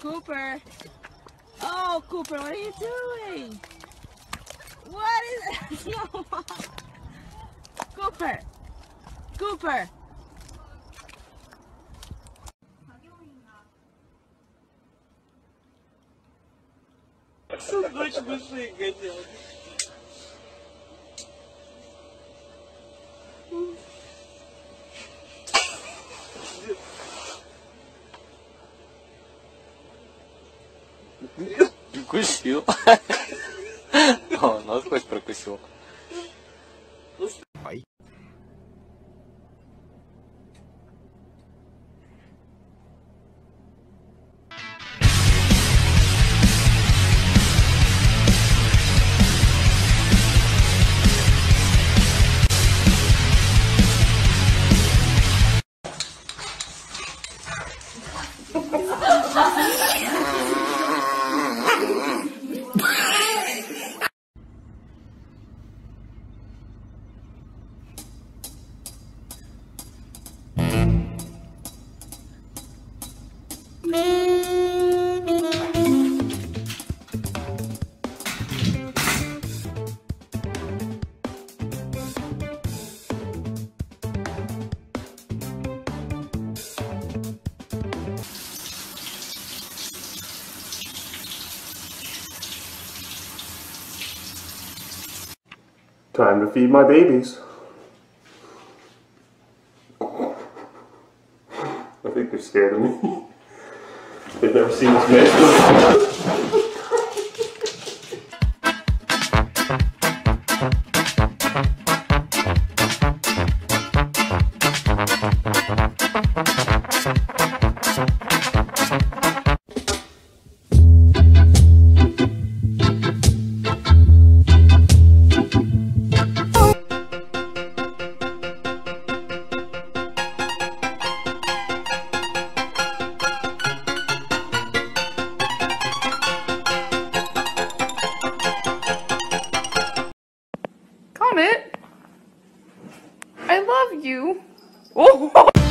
Cooper. Oh, Cooper, what are you doing? What is no. Cooper. Cooper. Noite do Xinga, Укусил. О, насквозь прокусил. Ай. Yeah. Time to feed my babies. I think they're scared of me. They've never seen this man. Comet, I love you. Oh.